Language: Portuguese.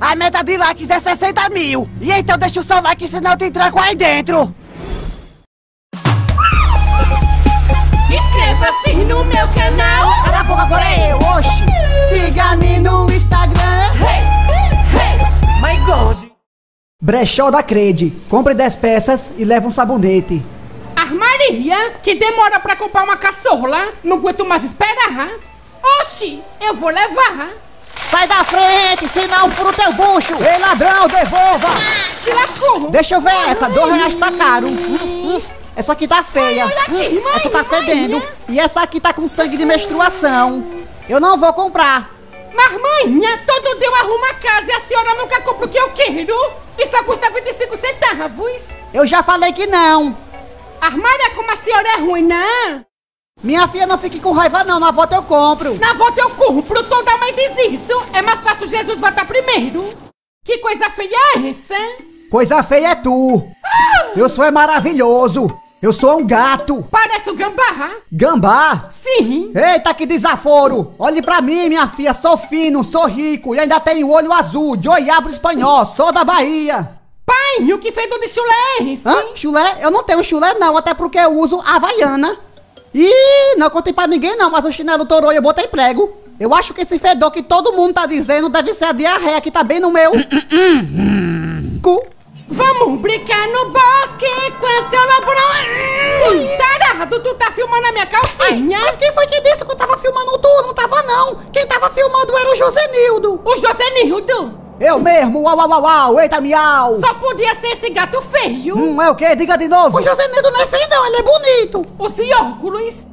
A meta de likes é 60 mil. E então deixa o seu like, senão eu te entrego aí dentro. Inscreva-se no meu canal. Cala a boca, agora é eu, oxi. Siga-me no Instagram. Hey, hey. My God. Brechó da Crede. Compre 10 peças e leva um sabonete. Armaria, que demora pra comprar uma caçola. Não aguento mais esperar. Oxi, eu vou levar. Sai da frente, senão furo teu bucho. Ei, ladrão, devolva! Se lascou. Deixa eu ver essa, dois reais tá caro. Essa aqui tá feia. Olha aqui, Hum, essa tá mãe, fedendo. mãe. E essa aqui tá com sangue de menstruação. Eu não vou comprar. Mas manhã, todo dia eu arrumo a casa e a senhora nunca compra o que eu quero. Só custa 25 centavos. Eu já falei que não. Armária como a senhora é ruim, não? Minha filha, não fique com raiva não, na volta eu compro. Na volta eu compro, toda mãe diz isso. É mais fácil Jesus votar primeiro. Que coisa feia é essa? Coisa feia é tu. Eu sou é maravilhoso. Eu sou um gato. Parece um gambá. Gambá. Sim. Eita, que desaforo! Olhe pra mim, minha filha, sou fino, sou rico e ainda tenho olho azul, de olhabo espanhol, sou da Bahia. Pai, o que fez de chulé é esse? Hã? Chulé? Eu não tenho chulé não, até porque eu uso havaiana. Ih, não contei pra ninguém não, mas o chinelo torou e eu botei prego. Eu acho que esse fedor que todo mundo tá dizendo deve ser a diarreia que tá bem no meu... cu. Vamos brincar no bosque enquanto eu não... Hum, Tarado, tu tá filmando a minha calcinha? Mas quem foi que disse que eu tava filmando tu? Não tava não. Quem tava filmando era o Josenildo. O Josenildo. Eu mesmo, uau, uau, uau, uau, eita, miau. Só podia ser esse gato feio. Hum, é o quê? Diga de novo. O Josenildo não é feio não, ele é bonito. Os óculos.